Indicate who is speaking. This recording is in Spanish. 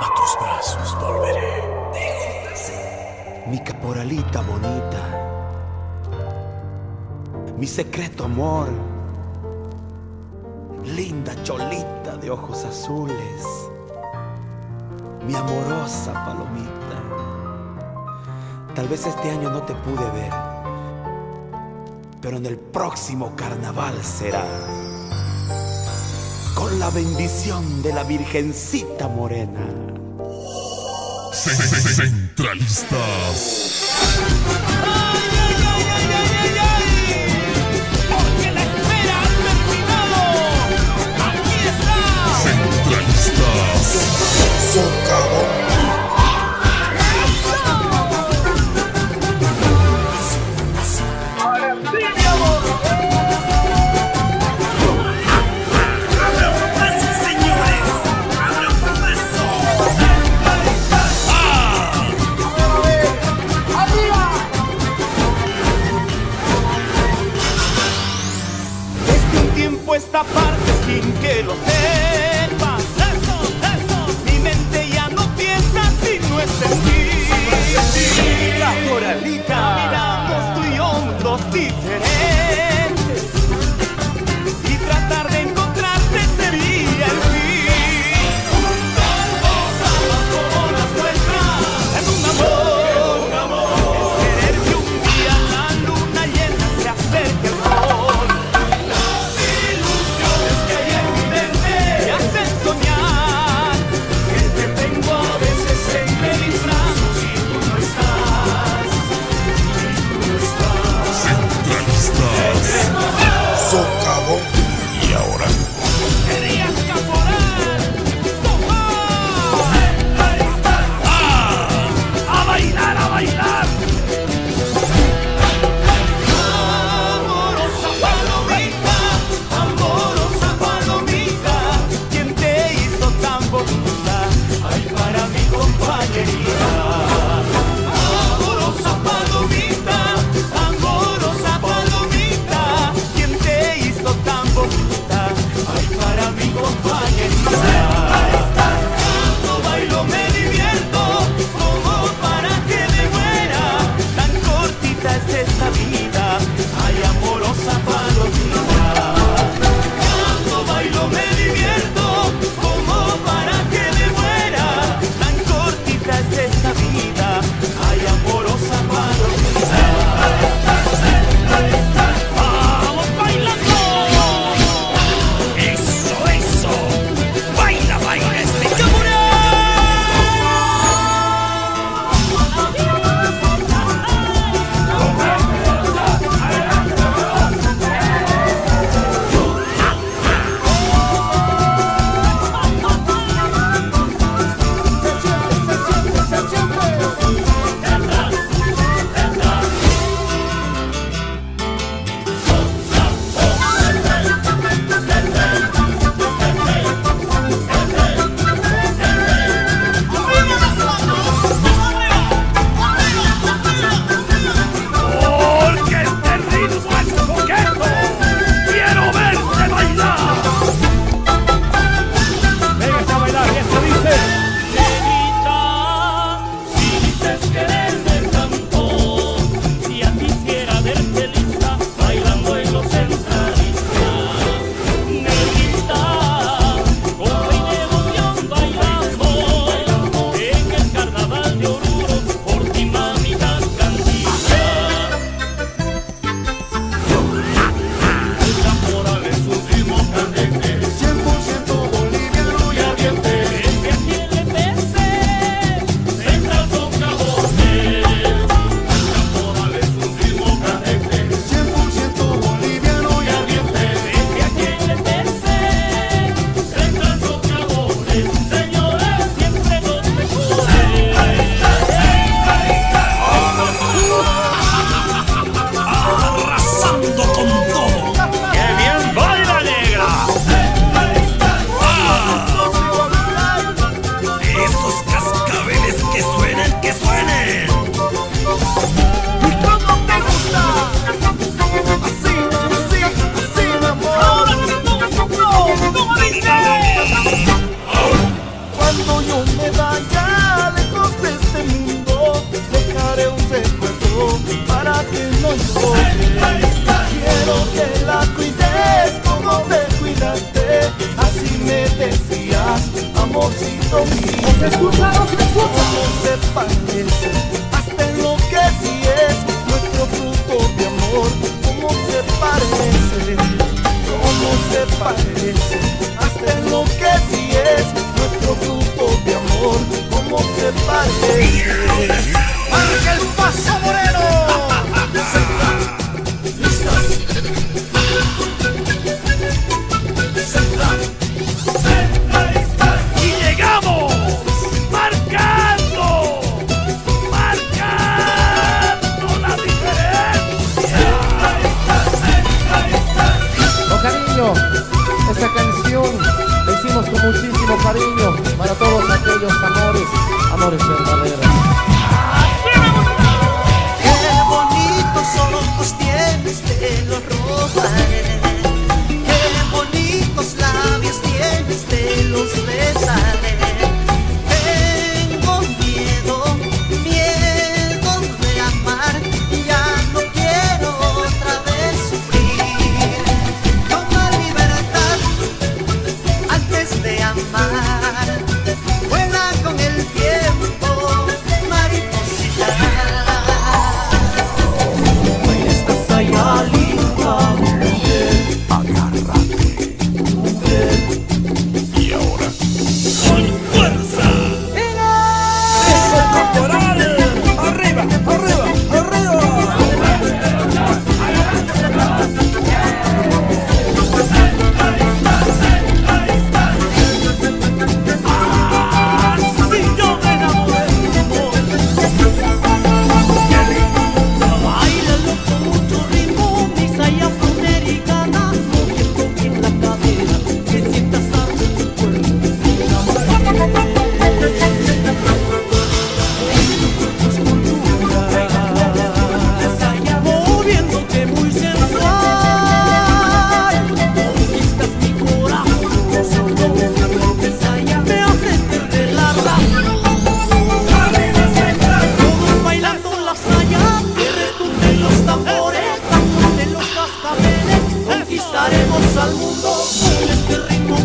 Speaker 1: A tus brazos volveré.
Speaker 2: Mi caporalita bonita. Mi secreto amor. Linda cholita de ojos azules. Mi amorosa palomita. Tal vez este año no te pude ver. Pero en el próximo carnaval será. Con la bendición de la Virgencita Morena.
Speaker 1: Centralistas.
Speaker 3: Porque la espera ha terminado. Aquí está.
Speaker 1: Centralistas.
Speaker 4: Así me decías, amorcito mío.
Speaker 5: ¿Se escucha? ¿No se escucha?
Speaker 4: ¿Cómo se parece? Hasta en lo que sí es nuestro fruto de amor. ¿Cómo se parece? ¿Cómo se parece? Hasta en lo
Speaker 5: amores verdaderos.
Speaker 6: Qué bonitos ojos tienes, te los robaré. Llevemos al mundo con este ritmo